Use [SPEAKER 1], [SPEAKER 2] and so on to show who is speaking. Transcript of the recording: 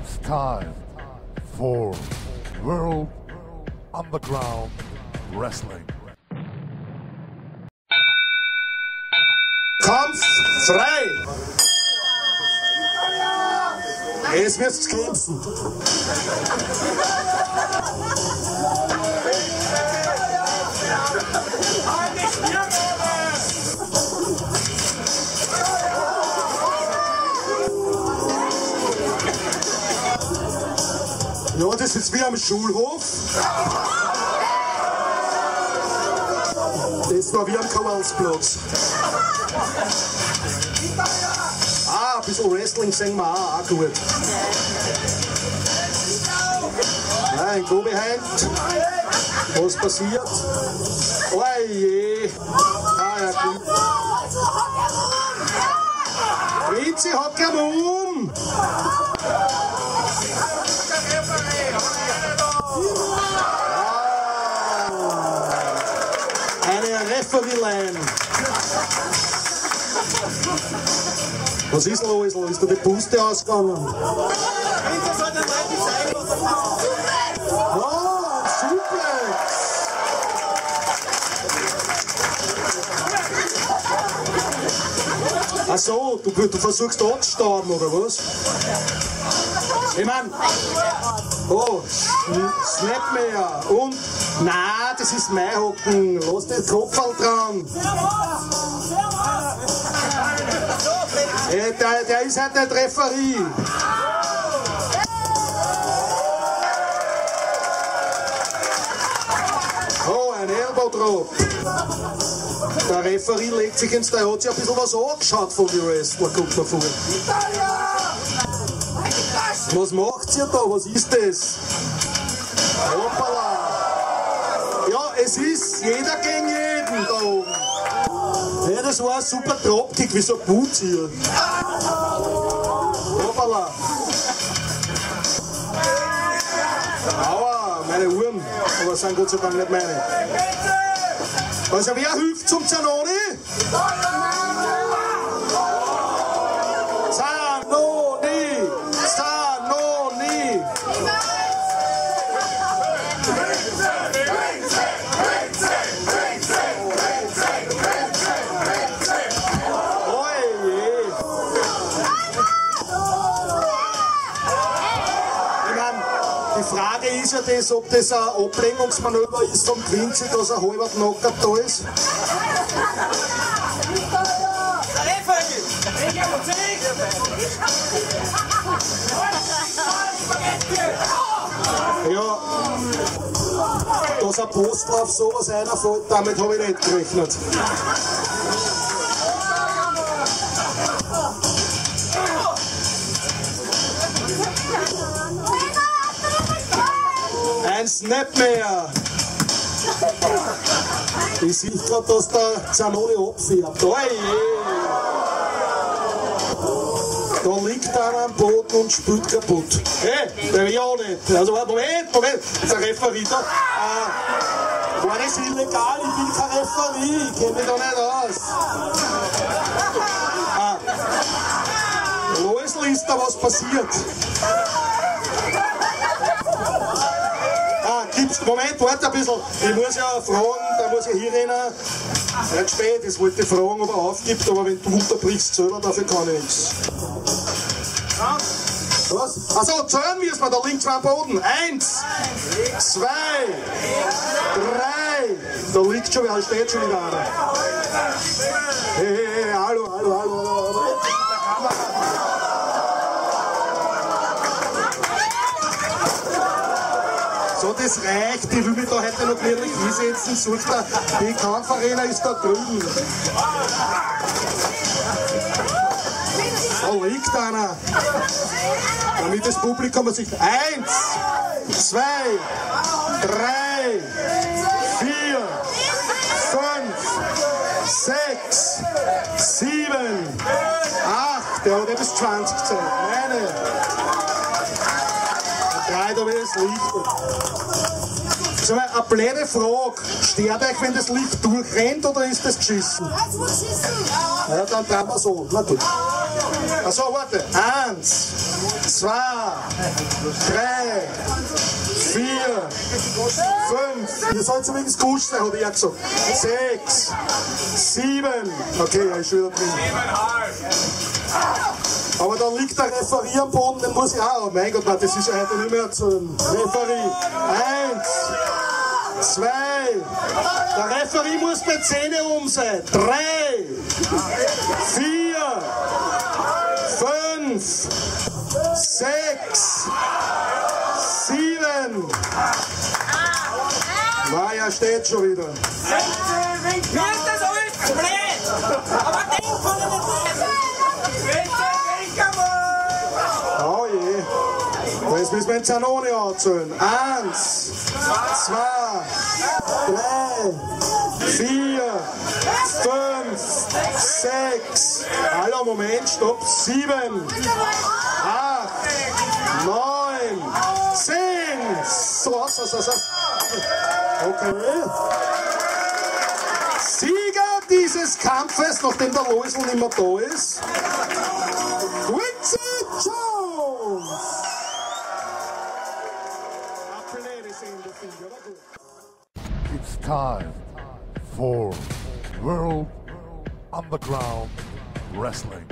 [SPEAKER 1] It's time for World Underground Wrestling.
[SPEAKER 2] Kampf frei! Es wird kämpfen. Ja, das ist wie am Schulhof. Das war wie am Karlausplatz. Ah, ein bisschen Wrestling sehen wir auch, auch gut. Nein, go behind. Was passiert? Oh. Ah, ja, gut. Fritzi, hock am um! Referee-Line. Was ist los? Ist da die Puste ausgegangen? Oh, Suplex! Ach so, du, du versuchst anzustarben, oder was? Ich mein, oh, Snapmare und, na, das ist mein Hocken, lass den Kopfball dran. Äh, der, der ist halt nicht Referee. Oh, ein Elbow. Der Referee legt sich ins, der hat sich ein bisschen was angeschaut von den Wrestler, kommt mir vor. Was macht ihr da? Was ist das? Hoppala. Es ist jeder gegen jeden da oben. Ja, das war ein super Dropkick, wie so ein Boot hier. Hoppala. Aua, meine Uhren. Aber sind Gott sei Dank nicht meine. Also wer hilft zum? Zanoni! Ist ja das, ob das ein Ablenkungsmanöver ist vom Quincy, dass er halber Knocker da ist. Ja, dass ein Post auf sowas einfällt, damit habe ich nicht gerechnet. Snap mehr. Ich sehe gerade, dass der Zanoni abfährt. Oje! Da liegt einer am Boden und spült kaputt. Hey, der will auch nicht. Also, Moment, Moment, der Referee da. Äh, war das illegal? Ich bin kein Referee, ich kenne mich da nicht aus. Ah. Läusel ist da was passiert. Gibt's, Moment, warte ein bisschen. Ich muss ja fragen, da muss ich hier rennen. Nicht spät, ich wollte fragen, ob er aufgibt, aber wenn du unterbrichst selber, dafür kann ich nichts. Was? Achso, zählen wir da links am Boden. Eins, zwei, drei. Da liegt schon, wer steht schon wieder einer. Hey, hey, hey, hallo, hallo, hallo. hallo. So, das reicht. Ich will mich da heute noch wirklich hinsetzen. Sucht da, die Kampfarena ist da drüben. Da liegt einer. Damit das Publikum sich. Eins, zwei, drei, vier, fünf, sechs, sieben, acht. Der hat etwas 20 gezählt. Meine. Das Licht. Sag mal, eine blöde Frage. Stört euch, wenn das Licht durchrennt oder ist das geschissen? Ja, dann drehen wir so. Na gut. Achso, warte. Eins, zwei, drei, vier, fünf. Ihr sollt übrigens gut sein, hat er gesagt. Sechs, sieben. Okay, er ist wieder drin. Aber dann liegt der Referee am Boden, den muss ich auch. Oh mein Gott, Mann, das ist ja heute nicht mehr erzählen. Referee. Eins, zwei. Der Referee muss bei Zähne um sein. Drei, vier, fünf, sechs, sieben. Er steht schon wieder.
[SPEAKER 3] Mir ist das alles zu blöd!
[SPEAKER 2] Jetzt müssen wir den Zanoni anzählen. Eins, zwei, drei, vier, fünf, sechs. Hallo, Moment, stopp. Sieben, acht, neun, zehn. So, so, so, so. Okay. Sieger dieses Kampfes, nachdem der Loisel nicht mehr da ist, Quincy Jones!
[SPEAKER 1] It's time for World Underground Wrestling.